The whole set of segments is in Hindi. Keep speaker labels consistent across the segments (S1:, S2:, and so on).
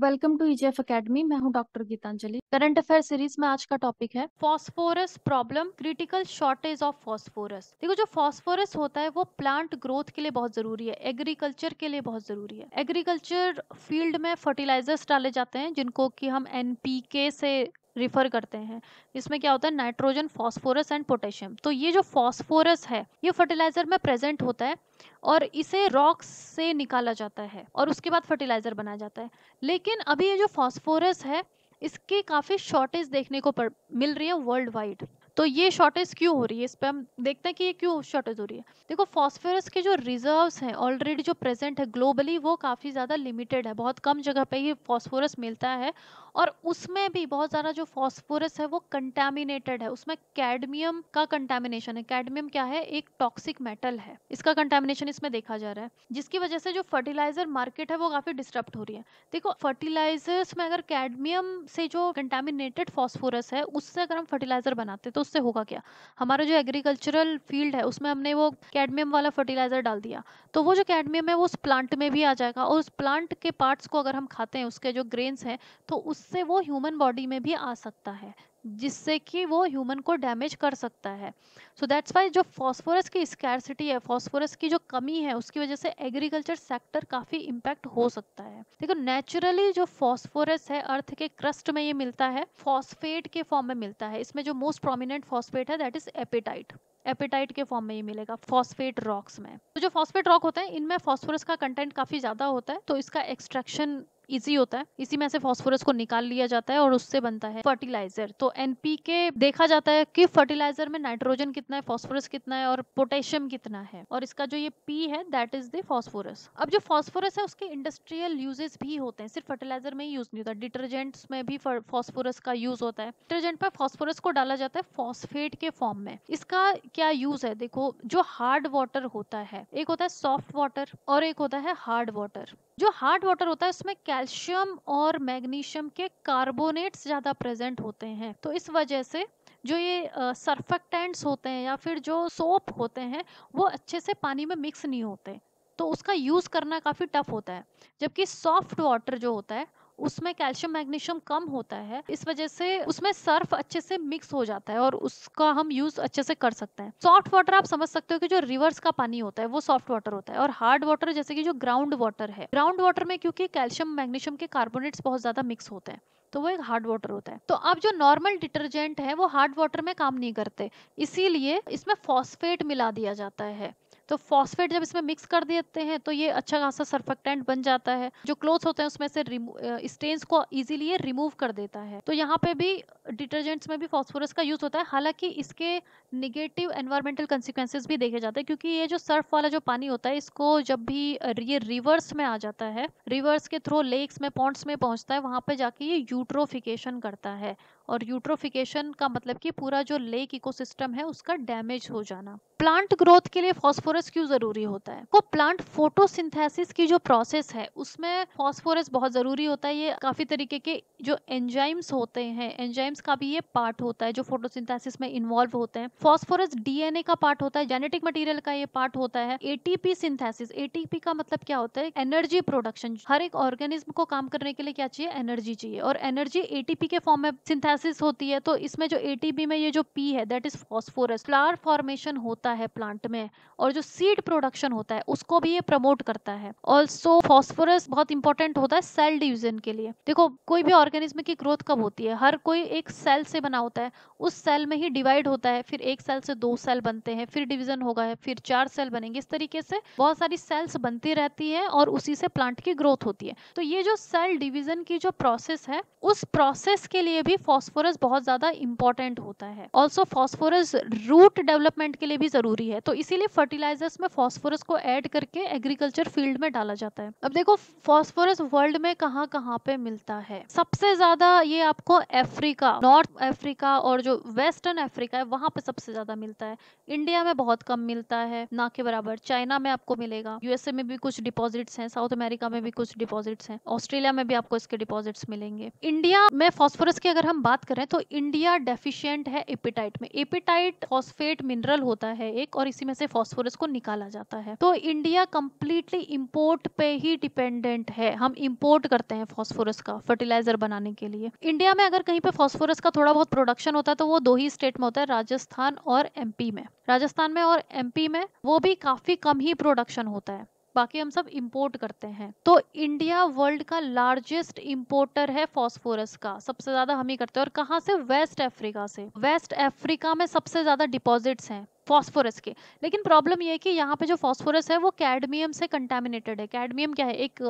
S1: वेलकम टू ईजीएफ एकेडमी मैं हूँ doctor Geetanjali. Current affair series में आज का टॉपिक है phosphorus problem critical shortage of phosphorus देखो, जो फास्फोरस होता है, वो प्लांट ग्रोथ के लिए बहुत ज़रूरी है एग्रीकल्चर के लिए बहुत ज़रूरी है। एग्रीकल्चर फ़ील्ड में फर्टिलाइजर्स डाले जाते हैं, जिनको कि हम एनपीके से रिफर करते हैं। इसमें क्या होता है? नाइट्रोजन फॉस्फोरस एंड पोटेशियम तो ये जो फॉस्फोरस है, ये फर्टिलाइज़र में प्रेजेंट होता है और इसे रॉक्स से निकाला जाता है और उसके बाद फर्टिलाइज़र बनाया जाता है। लेकिन अभी ये जो फॉस्फोरस है, इसके काफ़ी शॉर्टेज देखने को मिल रही है वर्ल्ड वाइड तो ये शॉर्टेज क्यों हो रही है? इस पर हम देखते हैं कि ये क्यों शॉर्टेज हो रही है। देखो फॉस्फोरस के जो रिजर्व्स हैं ऑलरेडी जो प्रेजेंट है ग्लोबली वो काफ़ी ज़्यादा लिमिटेड है। बहुत कम जगह पे ही फॉस्फोरस मिलता है और उसमें भी बहुत ज़्यादा जो फॉस्फोरस है वो कंटेमिनेटेड है। उसमें कैडमियम का कंटेमिनेशन है। कैडमियम क्या है? एक टॉक्सिक मेटल है। इसका कंटेमिनेशन इसमें देखा जा रहा है। जिसकी वजह से जो फर्टिलाइज़र मार्केट है वो काफ़ी डिस्टर्ब हो रही है। देखो फर्टिलाइजर्स में अगर कैडमियम से जो कंटेमिनेटेड फॉस्फोरस है, उससे अगर हम फर्टिलाइज़र बनाते तो उससे होगा क्या? हमारा जो एग्रीकल्चरल फ़ील्ड है, उसमें हमने वो कैडमियम वाला फर्टिलाइज़र डाल दिया। तो वो जो कैडमियम है, वो उस प्लांट में भी आ जाएगा और उस प्लांट के पार्ट्स को अगर हम खाते हैं, उसके जो ग्रेन्स हैं तो उससे वो ह्यूमन बॉडी में भी आ सकता है। जिससे कि वो ह्यूमन को डैमेज कर सकता है। सो दैट्स वाई जो फॉस्फोरस की स्कैरसिटी है फॉस्फोरस की जो कमी है, उसकी वजह से एग्रीकल्चर सेक्टर काफ़ी इम्पैक्ट हो सकता है। देखो नेचुरली जो फॉस्फोरस है अर्थ के क्रस्ट में ये मिलता है फॉस्फेट के फॉर्म में मिलता है। इसमें जो मोस्ट प्रोमिनेंट फॉस्फेट है दैट इज़ एपेटाइट एपेटाइट के फॉर्म में ये मिलेगा फॉस्फेट रॉक्स में। तो जो फॉस्फेट रॉक होता है, इनमें फॉस्फोरस का कंटेंट काफ़ी ज़्यादा होता है तो इसका एक्सट्रैक्शन इजी होता है। इसी में से फॉस्फोरस को निकाल लिया जाता है और उससे बनता है फर्टिलाइज़र तो एनपीके देखा जाता है कि फर्टिलाइज़र में नाइट्रोजन कितना है फॉस्फोरस कितना है और पोटेशियम कितना है। और इसका जो ये पी है दैट इज़ द फॉस्फोरस अब जो फॉस्फोरस है, उसके इंडस्ट्रियल यूजेस भी होते हैं। सिर्फ़ फर्टिलाइज़र में ही यूज़ नहीं होता। डिटर्जेंट्स में भी फॉस्फोरस का यूज़ होता है। डिटर्जेंट में फॉस्फोरस को डाला जाता है फॉस्फेट के फॉर्म में। इसका क्या यूज़ है? देखो, जो हार्ड वाटर होता है, एक होता है सॉफ्ट वाटर और एक होता है हार्ड वाटर जो हार्ड वाटर होता है, उसमें कैल्शियम और मैग्नीशियम के कार्बोनेट्स ज़्यादा प्रेजेंट होते हैं। तो इस वजह से जो ये सरफेक्टेंट्स होते हैं या फिर जो सोप होते हैं, वो अच्छे से पानी में मिक्स नहीं होते। तो उसका यूज़ करना काफ़ी टफ होता है। जबकि सॉफ्ट वाटर जो होता है उसमें कैल्शियम मैग्नीशियम कम होता है, इस वजह से उसमें सर्फ अच्छे से मिक्स हो जाता है और उसका हम यूज़ अच्छे से कर सकते हैं। सॉफ्ट वाटर आप समझ सकते हो कि जो रिवर्स का पानी होता है, वो सॉफ्ट वाटर होता है और हार्ड वाटर जैसे कि जो ग्राउंड वाटर है। ग्राउंड वाटर में क्योंकि कैल्शियम मैग्नीशियम के कार्बोनेट्स बहुत ज़्यादा मिक्स होते हैं तो वो एक हार्ड वाटर होता है। तो अब जो नॉर्मल डिटर्जेंट है, वो हार्ड वाटर में काम नहीं करते, इसीलिए इसमें फॉस्फेट मिला दिया जाता है। तो फॉस्फेट जब इसमें मिक्स कर देते हैं तो ये अच्छा खासा सर्फेक्टेंट बन जाता है। जो क्लोथ्स होते हैं, उसमें से स्टेन्स को इजीली रिमूव कर देता है। तो यहाँ पे भी डिटर्जेंट्स में भी फॉस्फोरस का यूज़ होता है। हालाँकि इसके निगेटिव एनवायरमेंटल कंसिक्वेंसेज भी देखे जाते हैं, क्योंकि ये जो सर्फ वाला जो पानी होता है, इसको जब भी ये रिवर्स में आ जाता है रिवर्स के थ्रू लेक्स में पॉन्ट्स में पहुँचता है, वहाँ पे जाके ये यूट्रोफिकेशन करता है। और यूट्रोफिकेशन का मतलब कि पूरा जो लेक इकोसिस्टम है उसका डैमेज हो जाना। प्लांट ग्रोथ के लिए फॉस्फोरस क्यों ज़रूरी होता है? को प्लांट फोटोसिंथेसिस की जो प्रोसेस है, उसमें फॉस्फोरस बहुत ज़रूरी होता है। ये काफ़ी तरीके के जो एंजाइम्स होते हैं, एंजाइम्स का भी ये पार्ट होता है जो फोटोसिंथेसिस में इन्वॉल्व होते हैं। फॉस्फोरस डीएनए का पार्ट होता है, जेनेटिक मटेरियल का ये पार्ट होता है। एटीपी सिंथेसिस एटीपी का मतलब क्या होता है? Energy production. हर एक ऑर्गेनिज्म को काम करने के लिए क्या चाहिए? एनर्जी चाहिए। और एनर्जी एटीपी के फॉर्म में सिंथेसिस होती है तो इसमें जो एटीपी में ये जो पी है that is phosphorus flower formation होता है प्लांट में और जो सीड प्रोडक्शन होता है, उसको भी ये प्रमोट करता है। ऑल्सो फॉस्फोरस बहुत इंपॉर्टेंट होता है सेल डिविजन के लिए। देखो, कोई भी ऑर्गेनिज्म की ग्रोथ कब होती है? हर कोई एक सेल से बना होता है, उस सेल में ही डिवाइड होता है, फिर एक सेल से दो सेल बनते हैं, फिर डिविजन होगा है फिर चार सेल बनेंगे। इस तरीके से बहुत सारी सेल्स बनती रहती है और उसी से प्लांट की ग्रोथ होती है। तो ये जो सेल डिविजन की जो प्रोसेस है, उस प्रोसेस के लिए भी फॉस्फोरस बहुत ज़्यादा इंपॉर्टेंट होता है। ऑल्सो फॉस्फोरस रूट डेवलपमेंट के लिए भी ज़रूरी है। तो इसीलिए फर्टिलाइजर्स में फॉस्फोरस को ऐड करके एग्रीकल्चर फ़ील्ड में डाला जाता है। अब देखो फॉस्फोरस वर्ल्ड में कहाँ कहाँ पे मिलता है? सबसे ज़्यादा ये आपको अफ्रीका नॉर्थ अफ्रीका और जो वेस्टर्न अफ्रीका है, वहाँ पे सबसे ज़्यादा मिलता है। इंडिया में बहुत कम मिलता है, ना के बराबर। चाइना में आपको मिलेगा। यूएसए में भी कुछ डिपॉजिट्स हैं साउथ अमेरिका में भी कुछ डिपॉजिट्स हैं ऑस्ट्रेलिया में भी आपको इसके डिपॉजिट्स मिलेंगे। इंडिया में फॉस्फोरस की अगर हम बात करें तो इंडिया डेफिशिएंट है एपिटाइट में। एपिटाइट फॉस्फेट मिनरल होता है एक और इसी में से फॉस्फोरस को निकाला जाता है। तो इंडिया कंप्लीटली इम्पोर्ट पे ही डिपेंडेंट है। हम इम्पोर्ट करते हैं फॉस्फोरस का फर्टिलाइज़र बनाने के लिए। इंडिया में अगर कहीं पे फॉस्फोरस का थोड़ा बहुत प्रोडक्शन होता है तो वो दो ही स्टेट में होता है, राजस्थान और एमपी में। राजस्थान में और एमपी में वो भी काफ़ी कम ही प्रोडक्शन होता है। बाकी हम सब इंपोर्ट करते हैं। तो इंडिया वर्ल्ड का लार्जेस्ट इंपोर्टर है फॉस्फोरस का। सबसे ज़्यादा हम ही करते हैं। और कहाँ से? वेस्ट अफ्रीका से। वेस्ट अफ्रीका में सबसे ज़्यादा डिपॉजिट्स हैं। फॉस्फोरस के। लेकिन प्रॉब्लम ये है कि यहाँ पे जो फॉस्फोरस है, वो कैडमियम से कंटामिनेटेड है। कैडमियम क्या है? एक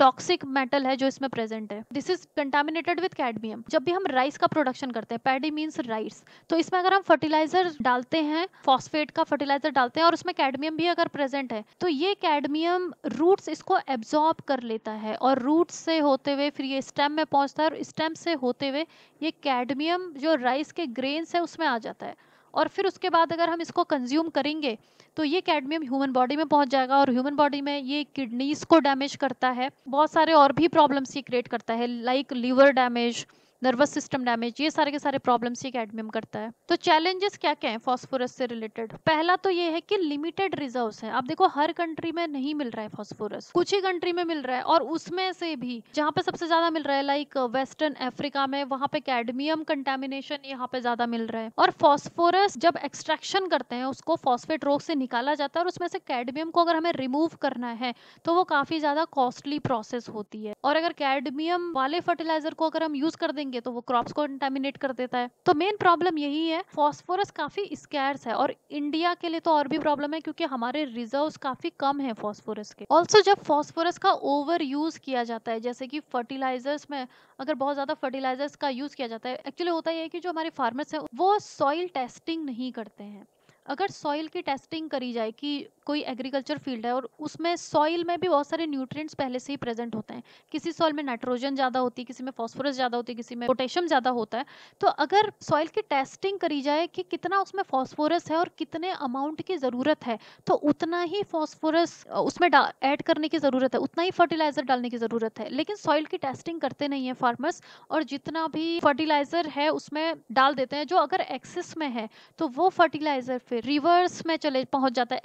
S1: टॉक्सिक मेटल है जो इसमें प्रेजेंट है। This is contaminated with cadmium जब भी हम राइस का प्रोडक्शन करते हैं पैडी मीन्स राइस तो इसमें अगर हम फर्टिलाइज़र डालते हैं फॉस्फेट का फर्टिलाइज़र डालते हैं और उसमें कैडमियम भी अगर प्रेजेंट है तो ये कैडमियम रूट्स इसको एब्जॉर्ब कर लेता है और रूट्स से होते हुए फिर ये स्टेम में पहुँचता है और स्टेम से होते हुए ये कैडमियम जो राइस के ग्रेन्स है, उसमें आ जाता है। और फिर उसके बाद अगर हम इसको कंज्यूम करेंगे तो ये कैडमियम ह्यूमन बॉडी में पहुँच जाएगा और ह्यूमन बॉडी में ये किडनीज को डैमेज करता है। बहुत सारे और भी प्रॉब्लम्स ये क्रिएट करता है like liver damage nervous system damage ये सारे के सारे प्रॉब्लम्स ये कैडमियम करता है। तो चैलेंजेस क्या क्या है फॉस्फोरस से रिलेटेड पहला तो ये है कि लिमिटेड रिज़र्व है। आप देखो, हर कंट्री में नहीं मिल रहा है फॉस्फोरस कुछ ही कंट्री में मिल रहा है और उसमें से भी, जहाँ पे सबसे ज़्यादा मिल रहा है लाइक वेस्टर्न अफ्रीका में, वहाँ पे कैडमियम कंटेमिनेशन यहाँ पे ज़्यादा मिल रहा है। और फॉस्फोरस जब एक्सट्रैक्शन करते हैं, उसको फॉस्फेट रोग से निकाला जाता है और उसमें से कैडमियम को अगर हमें रिमूव करना है तो वो काफ़ी ज़्यादा कॉस्टली प्रोसेस होती है। और अगर कैडमियम वाले फर्टिलाइज़र को अगर हम यूज़ कर देंगे देंगे तो वो क्रॉप्स को कंटेमिनेट कर देता है। तो मेन प्रॉब्लम यही है फॉस्फोरस काफ़ी स्कैर्स है और इंडिया के लिए तो और भी प्रॉब्लम है क्योंकि हमारे रिज़र्व काफ़ी कम है फॉस्फोरस के। ऑल्सो जब फॉस्फोरस का ओवर यूज़ किया जाता है, जैसे कि फर्टिलाइजर्स में अगर बहुत ज़्यादा फर्टिलाइजर्स का यूज़ किया जाता है एक्चुअली होता है कि जो हमारे फार्मर्स हैं, वो सॉइल टेस्टिंग नहीं करते हैं। अगर सॉइल की टेस्टिंग करी जाए कि कोई एग्रीकल्चर फ़ील्ड है और उसमें सॉइल में भी बहुत सारे न्यूट्रिएंट्स पहले से ही प्रेजेंट होते हैं। किसी सॉइल में नाइट्रोजन ज़्यादा होती है, किसी में फॉस्फोरस ज़्यादा होती है, किसी में पोटेशियम ज़्यादा होता है। तो अगर सॉइल की टेस्टिंग करी जाए कि कितना उसमें फॉस्फोरस है और कितने अमाउंट की ज़रूरत है तो उतना ही फॉस्फोरस उसमें ऐड करने की ज़रूरत है, उतना ही फर्टिलाइज़र डालने की ज़रूरत है। लेकिन सॉइल की टेस्टिंग करते नहीं है फार्मर्स और जितना भी फर्टिलाइज़र है उसमें डाल देते हैं, जो अगर एक्सेस में है तो वो फर्टिलाइज़र फिर रिवर्स में चले, पहुँच जाता है।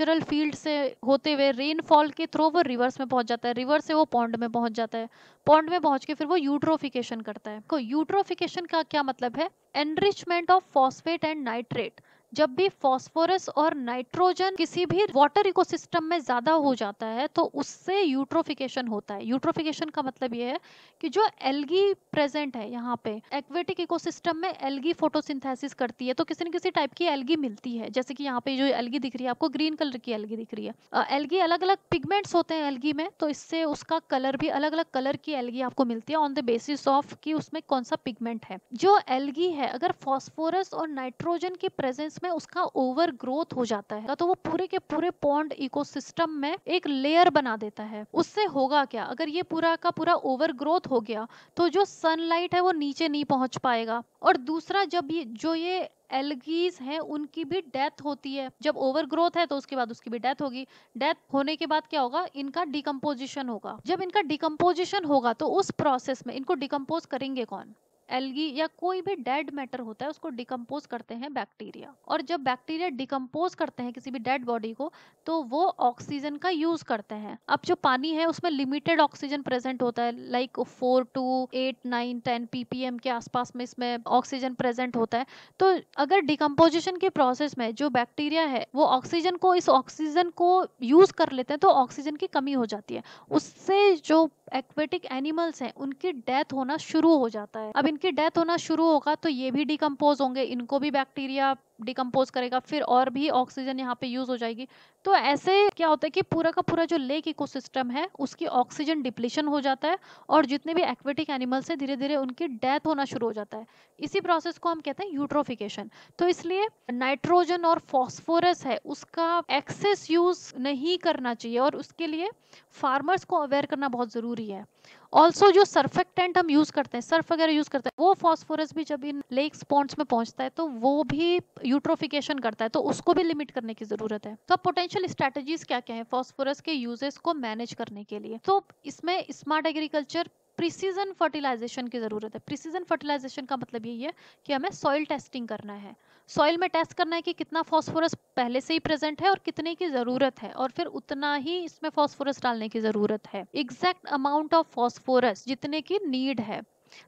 S1: एग्रीकल्चरल फ़ील्ड से होते हुए रेनफॉल के थ्रो वो रिवर्स में पहुँच जाता है। रिवर्स से वो पॉन्ड में पहुँच जाता है। पॉन्ड में पहुँच के फिर वो यूट्रोफिकेशन करता है। तो यूट्रोफिकेशन का क्या मतलब है? Enrichment of phosphate and nitrate जब भी फॉस्फोरस और नाइट्रोजन किसी भी वाटर इकोसिस्टम में ज़्यादा हो जाता है तो उससे यूट्रोफिकेशन होता है। यूट्रोफिकेशन का मतलब ये है कि जो एल्गी प्रेजेंट है यहाँ पे एक्वेटिक इकोसिस्टम में एल्गी फोटोसिंथेसिस करती है तो किसी न किसी टाइप की एल्गी मिलती है। जैसे कि यहाँ पे जो एल्गी दिख रही है, आपको ग्रीन कलर की एल्गी दिख रही है। एल्गी अलग अलग पिगमेंट्स होते हैं एल्गी में तो इससे उसका कलर भी अलग अलग कलर की एल्गी आपको मिलती है ऑन द बेसिस ऑफ़ कि उसमें कौन सा पिगमेंट है। जो एल्गी है, अगर फॉस्फोरस और नाइट्रोजन की प्रेजेंस में उसका ओवर ग्रोथ हो जाता है तो वो पूरे के पूरे पॉन्ड इकोसिस्टम में एक लेयर बना देता है। उससे होगा क्या? अगर ये पूरा का पूरा ओवर ग्रोथ हो गया तो जो सनलाइट है वो नीचे नहीं पहुँच पाएगा। और दूसरा, जब ये, जो ये एलगीज हैं, उनकी भी डेथ होती है। जब ओवर ग्रोथ है तो उसके बाद उसकी भी डेथ होगी। डेथ होने के बाद क्या होगा? इनका डिकम्पोजिशन होगा। जब इनका डिकम्पोजिशन होगा तो उस प्रोसेस में इनको डिकम्पोज करेंगे कौन? एल्गी या कोई भी डेड मैटर होता है, उसको डिकम्पोज करते हैं बैक्टीरिया। और जब बैक्टीरिया डिकम्पोज करते हैं किसी भी डेड बॉडी को तो वो ऑक्सीजन का यूज़ करते हैं। अब जो पानी है, उसमें लिमिटेड ऑक्सीजन प्रेजेंट होता है, like four to eight nine ten PPM के आसपास में इसमें ऑक्सीजन प्रेजेंट होता है। तो अगर डिकम्पोजिशन के प्रोसेस में जो बैक्टीरिया है, वो ऑक्सीजन को, इस ऑक्सीजन को यूज़ कर लेते हैं तो ऑक्सीजन की कमी हो जाती है। उससे जो एक्वेटिक एनिमल्स हैं, उनकी डेथ होना शुरू हो जाता है। अब इनकी डेथ होना शुरू होगा तो ये भी डिकम्पोज होंगे, इनको भी बैक्टीरिया डिकम्पोज करेगा, फिर और भी ऑक्सीजन यहाँ पे यूज़ हो जाएगी। तो ऐसे क्या होता है कि पूरा का पूरा जो लेक इकोसिस्टम है, उसकी ऑक्सीजन डिप्लीशन हो जाता है और जितने भी एक्वेटिक एनिमल्स है धीरे धीरे उनकी डेथ होना शुरू हो जाता है। इसी प्रोसेस को हम कहते हैं यूट्रोफिकेशन तो इसलिए नाइट्रोजन और फॉस्फोरस है, उसका एक्सेस यूज़ नहीं करना चाहिए और उसके लिए फार्मर्स को अवेयर करना बहुत ज़रूरी है। ऑल्सो जो सर्फेक्टेंट हम यूज़ करते हैं सर्फ वगैरह यूज़ करते हैं, वो फॉस्फोरस भी जब इन लेक्स पॉन्ड्स में पहुँचता है तो वो भी यूट्रोफिकेशन करता है तो उसको भी लिमिट करने की ज़रूरत है। तो पोटेंशियल स्ट्रेटेजीज क्या क्या है फॉस्फोरस के यूजेस को मैनेज करने के लिए? तो इसमें स्मार्ट एग्रीकल्चर प्रिसीजन फर्टिलाइजेशन की ज़रूरत है। प्रिसीजन फर्टिलाइजेशन का मतलब यही है कि हमें सॉइल टेस्टिंग करना है। सॉइल में टेस्ट करना है कि कितना फॉस्फोरस पहले से ही प्रेजेंट है और कितने की ज़रूरत है और फिर उतना ही इसमें फॉस्फोरस डालने की ज़रूरत है। एग्जैक्ट अमाउंट ऑफ़ फॉस्फोरस जितने की नीड है।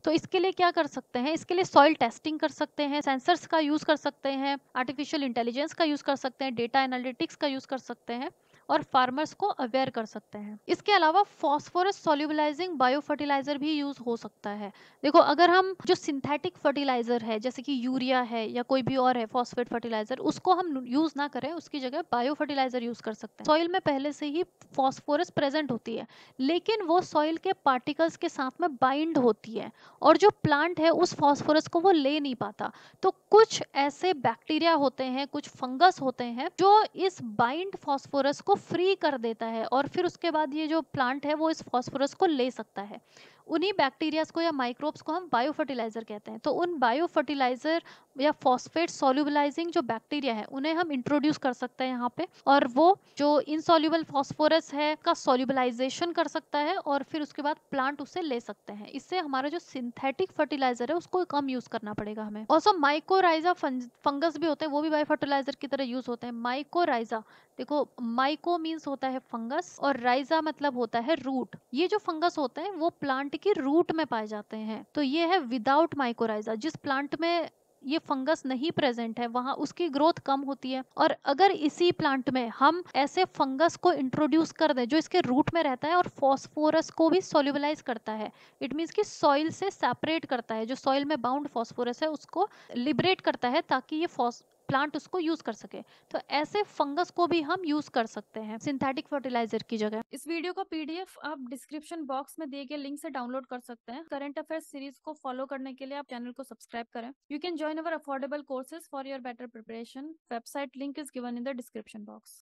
S1: तो इसके लिए क्या कर सकते हैं? इसके लिए सॉइल टेस्टिंग कर सकते हैं सेंसर्स का यूज़ कर सकते हैं आर्टिफिशियल इंटेलिजेंस का यूज़ कर सकते हैं डेटा एनालिटिक्स का यूज़ कर सकते हैं। और फार्मर्स को अवेयर कर सकते हैं। इसके अलावा फॉस्फोरस सोल्यूबलाइजिंग बायो फर्टिलाइज़र भी यूज़ हो सकता है। देखो, अगर हम जो सिंथेटिक फर्टिलाइज़र है, जैसे कि यूरिया है या कोई भी और है फॉस्फेट फर्टिलाइज़र उसको हम यूज़ ना करें, उसकी जगह बायो फर्टिलाइज़र यूज़ कर सकते हैं। सॉइल में पहले से ही फॉस्फोरस प्रेजेंट होती है, लेकिन वो सॉइल के पार्टिकल्स के साथ में बाइंड होती है और जो प्लांट है, उस फॉस्फोरस को वो ले नहीं पाता। तो कुछ ऐसे बैक्टीरिया होते हैं, कुछ फंगस होते हैं, जो इस बाइंड फॉस्फोरस को फ्री कर देता है और फिर उसके बाद ये जो प्लांट है, वो इस फॉस्फोरस को ले सकता है। उन्हीं बैक्टीरियाज को या माइक्रोब्स को हम बायो फर्टिलाइज़र कहते हैं। तो उन बायो फर्टिलाइज़र या फॉस्फेट सोल्यूबलाइजिंग जो बैक्टीरिया है, उन्हें हम इंट्रोड्यूस कर सकते हैं यहाँ पे। और वो जो इनसॉल्यूबल फॉस्फोरस है, का सोल्यूबलाइजेशन कर सकता है और फिर उसके बाद प्लांट उसे ले सकते हैं। इससे हमारा जो सिंथेटिक फर्टिलाइज़र है, उसको कम यूज़ करना पड़ेगा हमें। ऑल्सो माइकोराइजा फंगस भी होते हैं, वो भी बायो फर्टिलाइज़र की तरह यूज़ होते हैं। माइकोराइजा देखो माइको मीन्स होता है फंगस और राइजा मतलब होता है रूट ये जो फंगस होते हैं, वो प्लांट की रूट में पाए जाते हैं. तो ये है विदाउट माइकोराइजा जिस प्लांट में ये फंगस नहीं प्रेजेंट है, वहाँ उसकी ग्रोथ कम होती है. और अगर इसी प्लांट में हम ऐसे फंगस को इंट्रोड्यूस कर दें, जो इसके रूट में रहता है और फॉस्फोरस को भी सोल्यूबलाइज करता है इट मीन्स कि सॉइल से सेपरेट करता है. जो सॉइल में बाउंड फॉस्फोरस है, उसको लिबरेट करता है, ताकि ये प्लांट उसको यूज़ कर सके। तो ऐसे फंगस को भी हम यूज़ कर सकते हैं सिंथेटिक फर्टिलाइज़र की जगह। इस वीडियो का पीडीएफ आप डिस्क्रिप्शन बॉक्स में दिए गए लिंक से डाउनलोड कर सकते हैं। करंट अफेयर सीरीज़ को फॉलो करने के लिए आप चैनल को सब्सक्राइब करें। You can join our affordable courses for your better preparation. Website link is given in the description box.